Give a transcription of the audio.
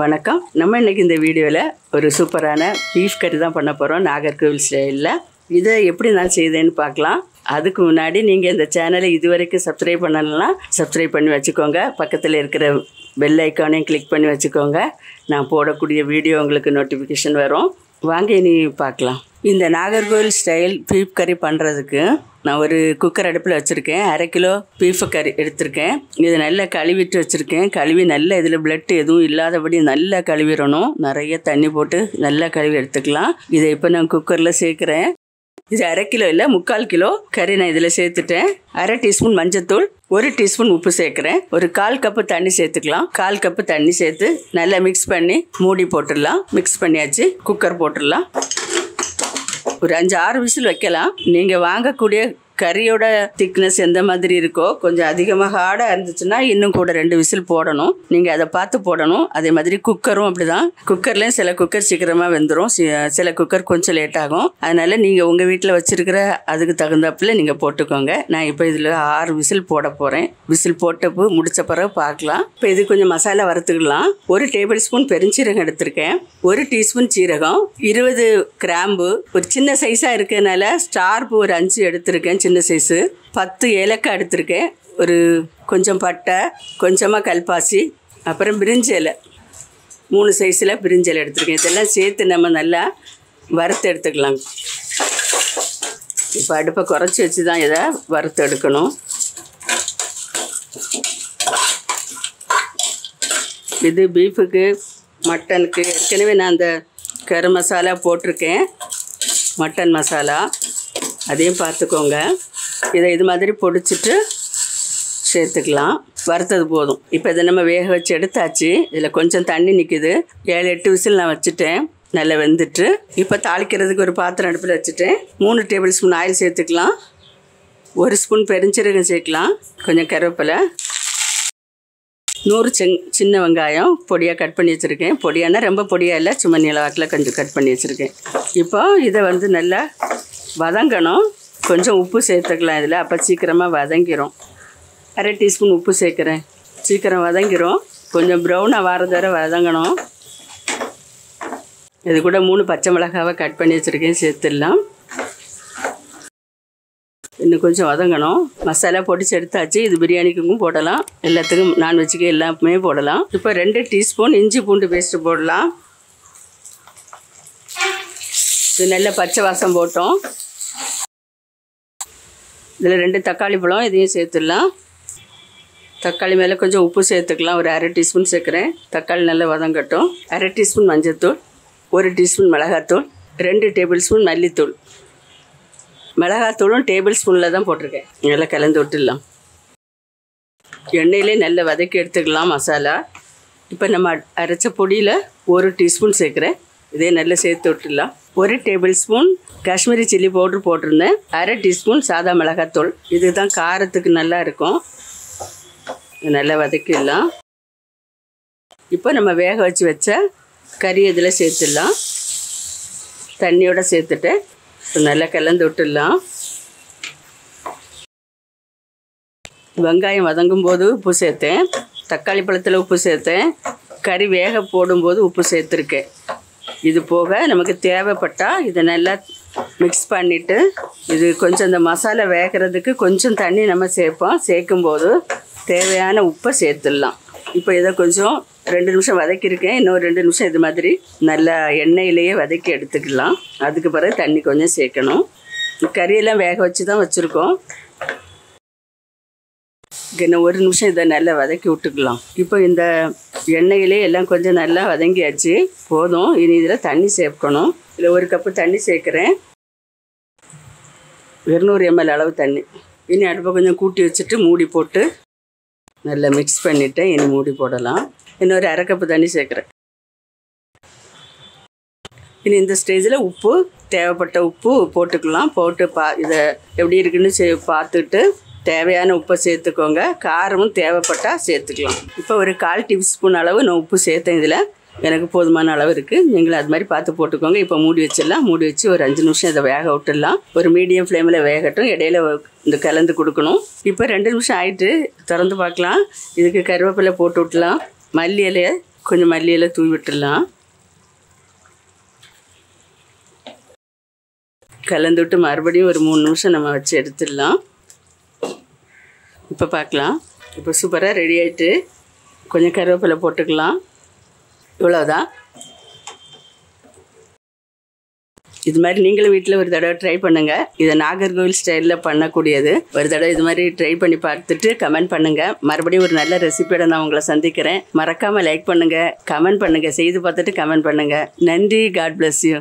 வணக்கம். நம்ம இன்னைக்கு இந்த வீடியோவில் ஒரு சூப்பரான பீஃப் கறி தான் பண்ண போகிறோம் நாகர்கோவில் ஸ்டைலில் இதை எப்படி நான் செய்தேன்னு பார்க்கலாம். அதுக்கு முன்னாடி நீங்கள் இந்த சேனலை இதுவரைக்கும் சப்ஸ்கிரைப் பண்ணலைன்னா சப்ஸ்கிரைப் பண்ணி வச்சுக்கோங்க. பக்கத்தில் இருக்கிற பெல் ஐக்கானையும் கிளிக் பண்ணி வச்சுக்கோங்க. நான் போடக்கூடிய வீடியோ உங்களுக்கு நோட்டிஃபிகேஷன் வரும். வாங்க இனி பார்க்கலாம். இந்த நாகர்கோவில் ஸ்டைல் பீஃப் கறி பண்ணுறதுக்கு நான் ஒரு குக்கர் அடுப்பில் வச்சுருக்கேன். அரை கிலோ பீஃப் கறி எடுத்திருக்கேன். இது நல்லா கழுவிட்டு வச்சுருக்கேன். கழுவி நல்லா இதில் பிளட் எதுவும் இல்லாதபடி நல்லா கழுவிடணும். நிறைய தண்ணி போட்டு நல்லா கழுவி எடுத்துக்கலாம். இதை இப்போ நான் குக்கரில் சேர்க்குறேன். இது அரை கிலோ இல்லை முக்கால் கிலோ கறி நான் இதில் சேர்த்துட்டேன். அரை டீஸ்பூன் மஞ்சத்தூள் ஒரு டீஸ்பூன் உப்பு சேர்க்குறேன். ஒரு கால் கப்பு தண்ணி சேர்த்துக்கலாம். கால் கப்பு தண்ணி சேர்த்து நல்லா மிக்ஸ் பண்ணி மூடி போட்டுடலாம். மிக்ஸ் பண்ணியாச்சு குக்கர் போட்டுடலாம். ஒரு அஞ்சு ஆறு விசில் வைக்கலாம். நீங்கள் வாங்கக்கூடிய கறியோட திக்னஸ் எந்த மாதிரி இருக்கோ கொஞ்சம் அதிகமாக ஹார்டாக இருந்துச்சுன்னா இன்னும் கூட ரெண்டு விசில் போடணும். நீங்கள் அதை பார்த்து போடணும். அதே மாதிரி குக்கரும் அப்படிதான். குக்கர்லேயும் சில குக்கர் சீக்கிரமாக வெந்துடும் சில குக்கர் கொஞ்சம் லேட் ஆகும். அதனால் நீங்கள் உங்கள் வீட்டில் வச்சுருக்கிற அதுக்கு தகுந்தாப்புல நீங்கள் போட்டுக்கோங்க. நான் இப்போ இதில் ஆறு விசில் போட போகிறேன் விசில் போட்டப்போ முடிச்ச பிறகு பார்க்கலாம். இப்போ இது கொஞ்சம் மசாலா வறுத்துக்கலாம். ஒரு டேபிள் ஸ்பூன் பெருஞ்சீரகம் எடுத்திருக்கேன். ஒரு டீஸ்பூன் சீரகம் இருபது கிராம்பு. ஒரு சின்ன சைஸாக இருக்கிறதுனால ஸ்டார்பு ஒரு அஞ்சு எடுத்திருக்கேன். சின்ன சைஸு பத்து ஏலக்காய் எடுத்திருக்கேன். ஒரு கொஞ்சம் பட்டை கொஞ்சமாக கல்பாசி அப்புறம் பிரிஞ்சி இலை. மூணு சைஸில் பிரிஞ்சி இலை எடுத்திருக்கேன். இதெல்லாம் சேர்த்து நம்ம நல்லா வறுத்து எடுத்துக்கலாம். இப்போ அடுப்பை குறைச்சி வச்சு தான் இதை வறுத்து எடுக்கணும். இது பீஃபுக்கு மட்டனுக்கு ஏற்கனவே நான் அந்த கரு மசாலா போட்டிருக்கேன். மட்டன் மசாலா. அதையும் பார்த்துக்கோங்க. இதை இது மாதிரி பொடிச்சிட்டு சேர்த்துக்கலாம். வறுத்தது போதும். இப்போ இதை நம்ம வேக வச்சு எடுத்தாச்சு. இதில் கொஞ்சம் தண்ணி நிற்குது ஏழு எட்டு விசில் நான் வச்சுட்டேன். நல்லா வெந்துட்டு. இப்போ தாளிக்கிறதுக்கு ஒரு பாத்திரம் அடுப்பில் வச்சுட்டேன் மூணு டேபிள் ஸ்பூன் ஆயில் சேர்த்துக்கலாம். ஒரு ஸ்பூன் பெருஞ்சீரகம் சேர்க்கலாம். கொஞ்சம் கருவேப்பிலை. நூறு செங் சின்ன வெங்காயம் பொடியாக கட் பண்ணி வச்சுருக்கேன். பொடியானா ரொம்ப பொடியாக இல்லை. சும்மா நிலவாட்டில் கொஞ்சம் கட் பண்ணி வச்சுருக்கேன். இப்போ இதை வந்து நல்லா வதங்கணும். கொஞ்சம் உப்பு சேர்த்துக்கலாம் இதில். அப்போ சீக்கிரமாக வதங்கிரும். அரை டீஸ்பூன் உப்பு சேர்க்குறேன். சீக்கிரம் வதங்கிரும். கொஞ்சம் ப்ரௌனாக வாரது வரை வதங்கணும். இது கூட மூணு பச்சை மிளகாவை கட் பண்ணி வச்சுருக்கேன். சேர்த்துடலாம். இன்னும் கொஞ்சம் வதங்கணும். மசாலா பொடிச்சு எடுத்தாச்சு இது பிரியாணிக்கும் போடலாம். எல்லாத்துக்கும் நான்வெஜ்ஜுக்கு எல்லாமே போடலாம். இப்போ ரெண்டு டீஸ்பூன் இஞ்சி பூண்டு பேஸ்ட்டு போடலாம். இது நல்ல பச்சை வாசம் போட்டோம். இதில் ரெண்டு தக்காளி பழம் இதையும் சேர்த்துடலாம். தக்காளி மேலே கொஞ்சம் உப்பு சேர்த்துக்கலாம். ஒரு அரை டீஸ்பூன் சேர்க்குறேன். தக்காளி நல்லா வதங்கட்டும். அரை டீஸ்பூன் மஞ்சத்தூள் ஒரு டீஸ்பூன் மிளகாத்தூள் ரெண்டு டேபிள் ஸ்பூன் மல்லித்தூள். மிளகாத்தூளும் டேபிள் ஸ்பூனில் தான் போட்டிருக்கேன். நல்லா கலந்து விட்டுடலாம். எண்ணெயிலே நல்லா வதக்கி எடுத்துக்கலாம் மசாலா. இப்போ நம்ம அரைச்ச பொடியில் ஒரு டீஸ்பூன் சேர்க்குறேன். இதே நல்லா சேர்த்து விட்டுடலாம். ஒரு tablespoon Kashmiri chilli powder போட்டிருந்தேன். அரை டீஸ்பூன் சாதா மிளகாத்தூள். இதுதான் காரத்துக்கு நல்லா இருக்கும். நல்லா வதக்கிடலாம். இப்போ நம்ம வேக வச்சு வச்ச கறி இதில் சேர்த்துடலாம். தண்ணியோட சேர்த்துட்டு நல்லா கலந்து விட்டுடலாம். வெங்காயம் வதங்கும் போது உப்பு சேர்த்தேன். தக்காளி பழத்தில் உப்பு சேர்த்தேன். கறி வேக போடும்போது உப்பு சேர்த்துருக்கேன். இது போக நமக்கு தேவைப்பட்டால் இதை நல்லா மிக்ஸ் பண்ணிவிட்டு இது கொஞ்சம் இந்த மசாலா வேகிறதுக்கு கொஞ்சம் தண்ணி நம்ம சேர்ப்போம். சேர்க்கும்போது தேவையான உப்பை சேர்த்துடலாம். இப்போ இதை கொஞ்சம் ரெண்டு நிமிஷம் வதக்கியிருக்கேன். இன்னும் ரெண்டு நிமிஷம் இது மாதிரி நல்லா எண்ணெயிலேயே வதக்கி எடுத்துக்கலாம். அதுக்கு பிறகு தண்ணி கொஞ்சம் சேர்க்கணும். கறியெல்லாம் வேக வச்சு தான் வச்சுருக்கோம். இன்னும் ஒரு நிமிஷம் இதை நல்லா வதக்கி விட்டுக்கலாம். இப்போ இந்த எண்ணெயிலே எல்லாம் கொஞ்சம் நல்லா வதங்கியாச்சு. போதும். இனி இதில் தண்ணி சேர்க்கணும். இதில் ஒரு கப்பு தண்ணி சேர்க்குறேன். இருநூறு எம்எல் அளவு தண்ணி. இனி அடுப்பை கொஞ்சம் கூட்டி வச்சுட்டு மூடி போட்டு நல்லா மிக்ஸ் பண்ணிவிட்டேன் இனி மூடி போடலாம். இன்னொரு அரை கப்பு தண்ணி சேர்க்குறேன். இனி இந்த ஸ்டேஜில் உப்பு தேவைப்பட்ட உப்பு போட்டுக்கலாம். போட்டு பா இதை எப்படி இருக்குன்னு பார்த்துட்டு தேவையான உப்பை சேர்த்துக்கோங்க. காரமும் தேவைப்பட்டால் சேர்த்துக்கலாம். இப்போ ஒரு கால் டீஸ்பூன் அளவு நான் உப்பு சேர்த்தேன் இதில். எனக்கு போதுமான அளவு இருக்குது நீங்களும் அது மாதிரி பார்த்து போட்டுக்கோங்க. இப்போ மூடி வச்சிடலாம். மூடி வச்சு ஒரு அஞ்சு நிமிஷம் இதை வேக விட்டுடலாம். ஒரு மீடியம் ஃப்ளேமில் வேகட்டும். இடையில இந்த கலந்து கொடுக்கணும். இப்போ ரெண்டு நிமிஷம் ஆயிட்டு திறந்து பார்க்கலாம். இதுக்கு கருவேப்பிலை போட்டு விட்டலாம் மல்லி இலையை கொஞ்சம் மல்லி இலை தூவி விட்டுடலாம். கலந்து விட்டு மறுபடியும் ஒரு மூணு நிமிஷம் நம்ம வச்சு எடுத்துடலாம். இப்போ பார்க்கலாம் இப்போ சூப்பராக ரெடி ஆகிட்டு கொஞ்சம் கருவேப்பிலை போட்டுக்கலாம். இவ்வளோதான் இது மாதிரி நீங்களும் வீட்டில் ஒரு தடவை ட்ரை பண்ணுங்கள் இதை நாகர்கோவில் ஸ்டைலில் பண்ணக்கூடியது. ஒரு தடவை இது மாதிரி ட்ரை பண்ணி பார்த்துட்டு கமெண்ட் பண்ணுங்கள் மறுபடியும் ஒரு நல்ல ரெசிபியோட நான் உங்களை சந்திக்கிறேன். மறக்காமல் லைக் பண்ணுங்கள் கமெண்ட் பண்ணுங்கள் செய்து பார்த்துட்டு கமெண்ட் பண்ணுங்கள் நன்றி. God bless you